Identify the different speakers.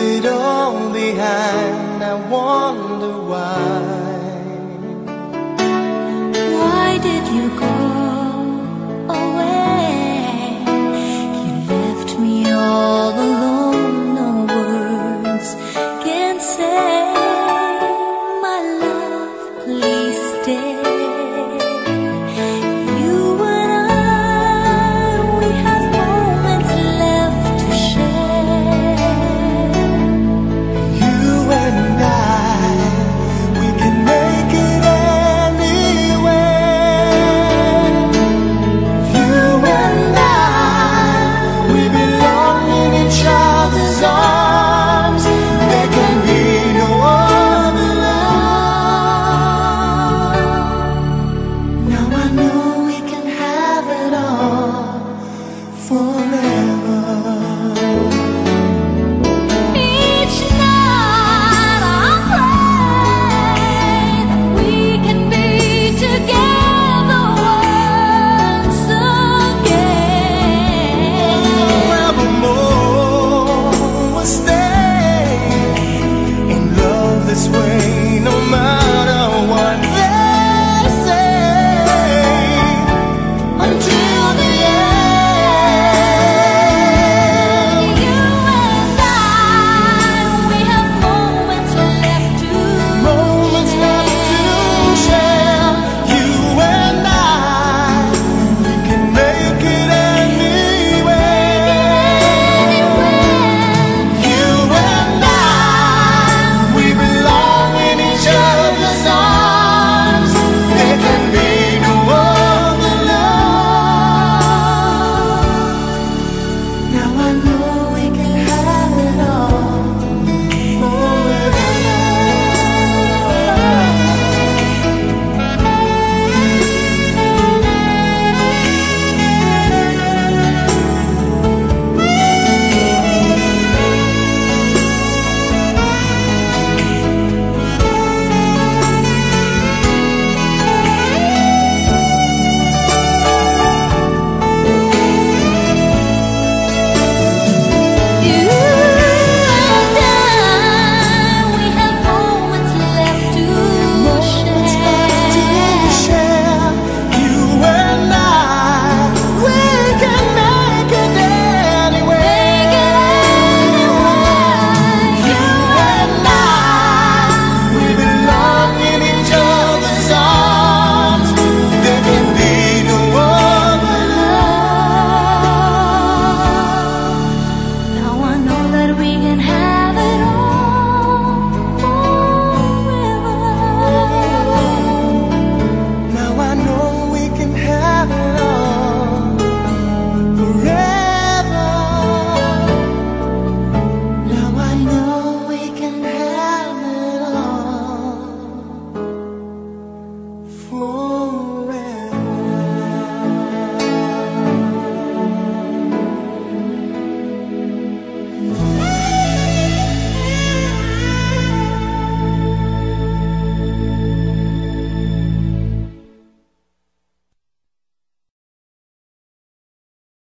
Speaker 1: it all behind. I wonder why.
Speaker 2: Why did you?